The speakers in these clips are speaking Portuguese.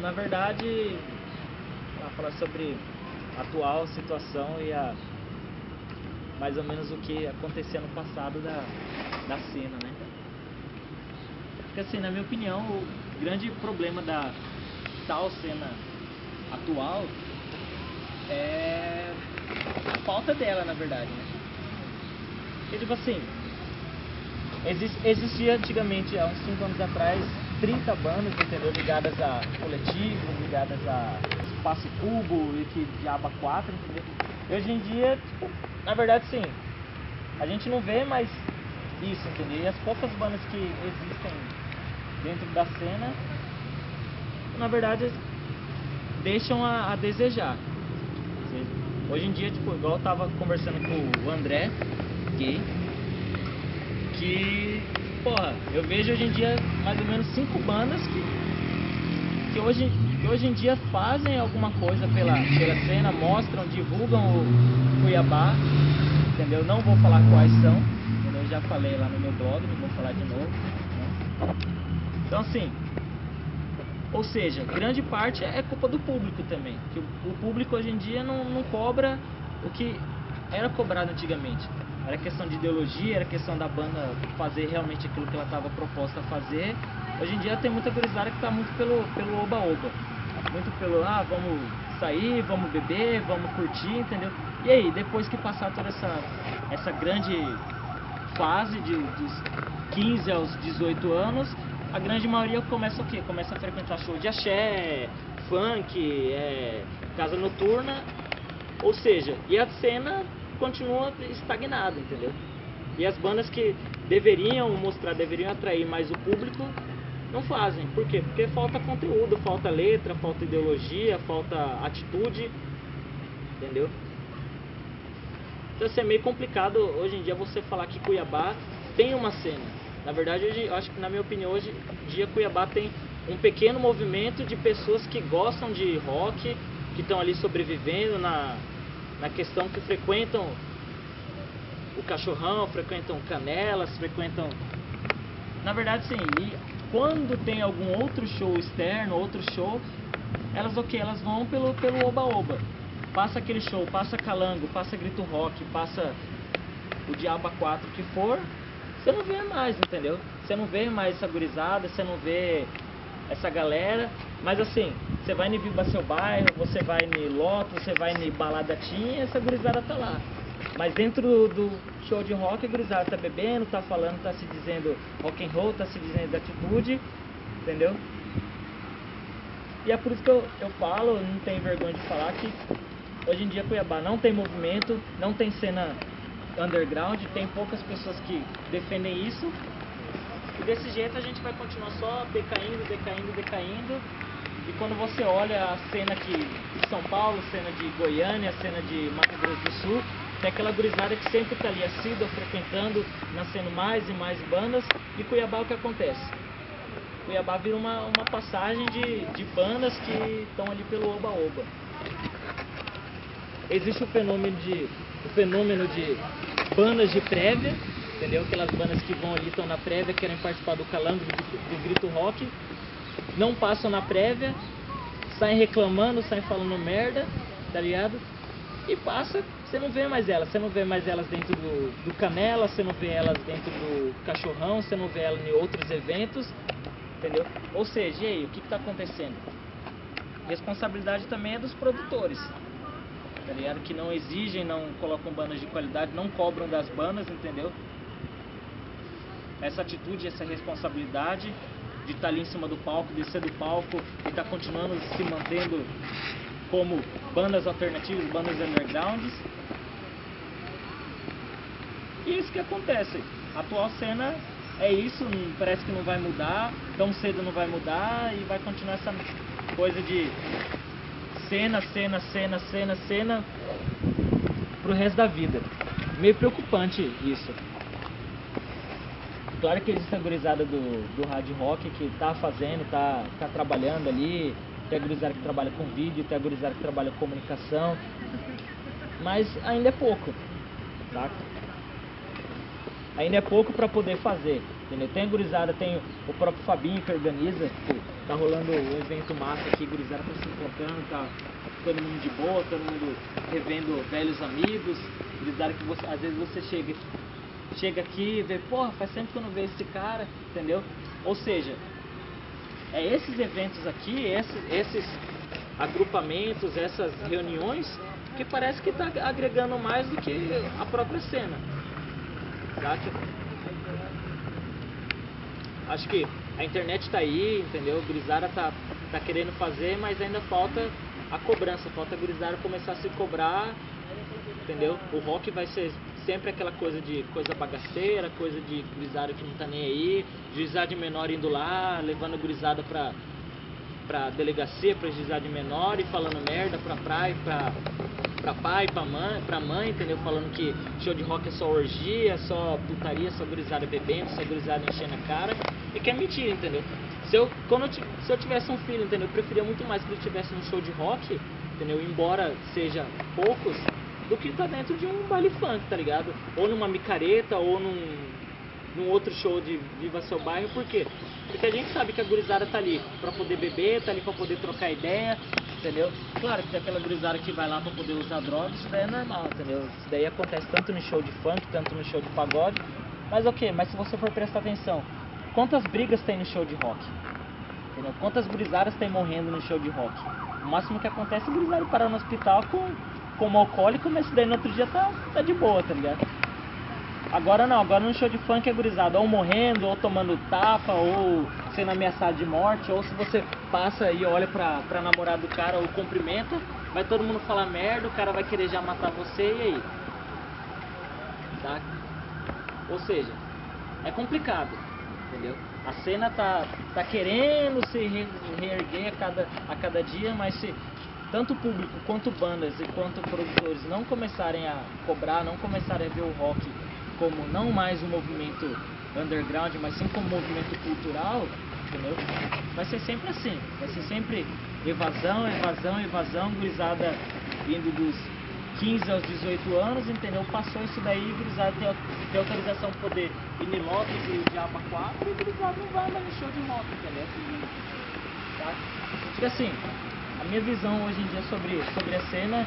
Na verdade, a falar sobre a atual situação e a mais ou menos o que acontecia no passado da, da cena, né? Porque assim, na minha opinião, o grande problema da tal cena atual é a falta dela, na verdade, né? Porque, tipo assim, exist, existia antigamente, há uns 5 anos atrás, 30 bandas, entendeu? Ligadas a coletivo, ligadas a espaço cubo e que diaba 4, entendeu? E hoje em dia, tipo, na verdade, sim, a gente não vê mais isso, entendeu? E as poucas bandas que existem dentro da cena, na verdade, deixam a, a desejar. Hoje em dia, tipo, igual eu tava conversando com o André, gay, que, porra, eu vejo hoje em dia mais ou menos cinco bandas que, que, hoje, que hoje em dia fazem alguma coisa pela, pela cena, mostram, divulgam o Cuiabá, entendeu? Não vou falar quais são, entendeu? eu já falei lá no meu blog, não vou falar de novo. Né? Então assim, ou seja, grande parte é culpa do público também. Que o, público hoje em dia não, não cobra o que era cobrado antigamente. Era questão de ideologia, era questão da banda fazer realmente aquilo que ela estava proposta a fazer. Hoje em dia tem muita gurizada que está muito pelo pelo oba-oba. Muito pelo, ah, vamos sair, vamos beber, vamos curtir, entendeu? E aí, depois que passar toda essa, essa grande fase de, dos 15 aos 18 anos, a grande maioria começa o quê? Começa a frequentar show de axé, funk, é, casa noturna, ou seja, e a cena continua estagnada, entendeu? E as bandas que deveriam mostrar, deveriam atrair mais o público, não fazem. Por quê? Porque falta conteúdo, falta letra, falta ideologia, falta atitude, entendeu? Então assim, é meio complicado hoje em dia você falar que Cuiabá tem uma cena. Na verdade, hoje, acho que na minha opinião, hoje em dia Cuiabá tem um pequeno movimento de pessoas que gostam de rock, que estão ali sobrevivendo na, na questão que frequentam o cachorrão, frequentam canelas, frequentam. Na verdade, sim. E quando tem algum outro show externo, outro show, elas o? Elas vão pelo pelo oba-oba. Passa aquele show, passa calango, passa grito rock, passa o Diaba 4 que for, você não vê mais, entendeu? Você não vê mais essa gurizada, você não vê essa galera. Mas assim, você vai em Viva Seu Bairro, você vai em Loto, você vai em Balada Tinha, essa gurizada tá lá. Mas dentro do, show de rock, a gurizada tá bebendo, tá falando, tá se dizendo rock and roll, tá se dizendo atitude, entendeu? E é por isso que eu, eu falo, não tenho vergonha de falar que hoje em dia Cuiabá não tem movimento, não tem cena underground, tem poucas pessoas que defendem isso. E desse jeito a gente vai continuar só decaindo, decaindo, decaindo. E quando você olha a cena aqui de São Paulo, cena de Goiânia, cena de Mato Grosso do Sul, tem aquela gurizada que sempre está ali assídua, frequentando, nascendo mais e mais bandas. E Cuiabá o que acontece? Cuiabá vira uma, uma passagem de, de bandas que estão ali pelo oba-oba. Existe o fenômeno de o fenômeno de bandas de prévia, entendeu? Aquelas bandas que vão ali, estão na prévia, querem participar do calango, do, do grito rock, não passam na prévia, saem reclamando, saem falando merda, tá ligado? E passa, você não vê mais elas, você não vê mais elas dentro do, do Canela, você não vê elas dentro do Cachorrão, você não vê elas em outros eventos, entendeu? Ou seja, e aí, o que está acontecendo? Responsabilidade também é dos produtores tá ligado? Que não exigem, não colocam bandas de qualidade, não cobram das bandas, entendeu? Essa atitude, essa responsabilidade de estar tá ali em cima do palco, descer do palco e estar tá continuando se mantendo como bandas alternativas, bandas undergrounds. E isso que acontece. A atual cena é isso, parece que não vai mudar, tão cedo não vai mudar e vai continuar essa coisa de cena, cena, cena, cena, cena pro resto da vida. Meio preocupante isso. Claro que existe a gurizada do, do hard rock que tá fazendo, tá, tá trabalhando ali, tem a gurizada que trabalha com vídeo, tem a gurizada que trabalha com comunicação, mas ainda é pouco, tá? ainda é pouco para poder fazer, entendeu? Tem a gurizada, tem o próprio Fabinho que organiza, que tá rolando o evento massa aqui, gurizada tá se encontrando, tá todo mundo de boa, todo mundo revendo velhos amigos, gurizada que você, às vezes você chega, chega aqui e vê, porra, faz tempo que eu não vejo esse cara, entendeu? Ou seja, é esses eventos aqui, esses, esses agrupamentos, essas reuniões, que parece que está agregando mais do que a própria cena. Saca? Acho que a internet está aí, entendeu? O Grisara tá, tá querendo fazer, mas ainda falta a cobrança, falta a Grisara começar a se cobrar, entendeu? O rock vai ser sempre aquela coisa de coisa bagaceira, coisa de gurizada que não tá nem aí, juizado menor indo lá, levando gurizada pra, pra delegacia, pra juizado menor e falando merda pra praia, pra, pra pai, pra mãe, pra mãe, entendeu? Falando que show de rock é só orgia, só putaria, só gurizada bebendo, só gurizada enchendo a cara. E que é mentira, entendeu? Se eu, quando eu, se eu tivesse um filho, entendeu? Eu preferia muito mais que ele tivesse num show de rock, entendeu? Embora seja poucos, do que tá dentro de um baile funk, tá ligado? Ou numa micareta, ou num, num outro show de Viva Seu Bairro, por quê? Porque a gente sabe que a gurizada tá ali pra poder beber, tá ali pra poder trocar ideia, entendeu? Claro que tem aquela gurizada que vai lá pra poder usar drogas, isso daí é normal, entendeu? Isso daí acontece tanto no show de funk, tanto no show de pagode, mas ok, mas se você for prestar atenção, quantas brigas tem no show de rock? Entendeu? Quantas gurizadas tem morrendo no show de rock? O máximo que acontece é gurizada parar no hospital com como alcoólico, mas daí no outro dia tá, tá de boa, tá ligado? Agora não, agora no show de funk é gurizado, ou morrendo, ou tomando tapa, ou sendo ameaçado de morte, ou se você passa e olha pra, pra namorada do cara ou cumprimenta, vai todo mundo falar merda, o cara vai querer já matar você e aí? Tá? Ou seja, é complicado, entendeu? A cena tá, tá querendo se reerguer a cada, a cada dia, mas se tanto o público quanto bandas e quanto produtores não começarem a cobrar, não começarem a ver o rock como não mais um movimento underground, mas sim como um movimento cultural, entendeu? Vai ser sempre assim, vai ser sempre evasão, evasão, evasão, gurizada indo dos 15 aos 18 anos, entendeu? Passou isso daí, gurizada tem, tem autorização para poder ir em Lopes e o Diaba 4 e gurizada não vai mais no show de rock, entendeu? Tá? Tipo assim, a minha visão hoje em dia sobre, sobre a cena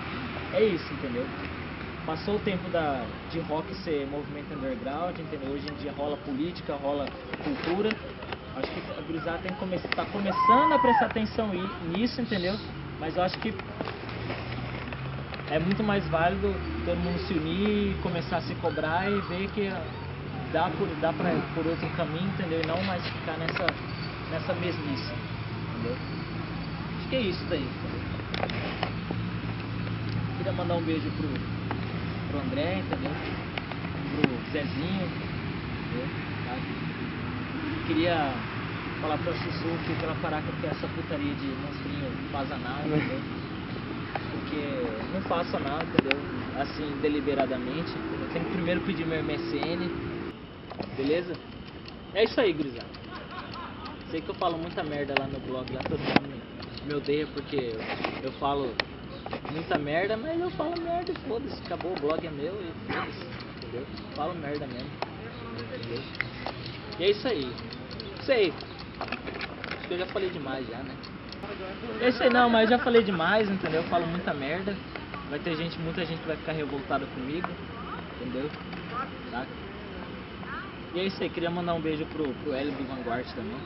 é isso, entendeu? Passou o tempo da, de rock ser movimento underground, entendeu? Hoje em dia rola política, rola cultura. Acho que a gurizada tem come, tá começando a prestar atenção nisso, entendeu? Mas eu acho que é muito mais válido todo mundo se unir, começar a se cobrar e ver que dá por, dá pra, por outro caminho, entendeu? E não mais ficar nessa, nessa mesmice, entendeu? Que é isso daí. Queria mandar um beijo pro, pro André, entendeu? Pro Zezinho, entendeu? Tá? Queria falar pra Sussu que pra parar com essa putaria de monstrinho faz nada, entendeu? Porque não faço nada, entendeu? Assim, deliberadamente. Eu tenho que primeiro pedir meu MSN, beleza? É isso aí, gurizada. Sei que eu falo muita merda lá no blog, lá todo mundo me odeia porque eu, eu falo muita merda, mas eu falo merda e foda-se, acabou, o blog é meu e foda-se, entendeu? Falo merda mesmo, entendeu? E é isso aí. Sei. Acho que eu já falei demais já, né? É isso aí não, mas eu já falei demais, entendeu? Eu falo muita merda. Vai ter gente, muita gente vai ficar revoltada comigo, entendeu? Tá? E é isso aí, queria mandar um beijo pro, pro Hélio do Vanguard também.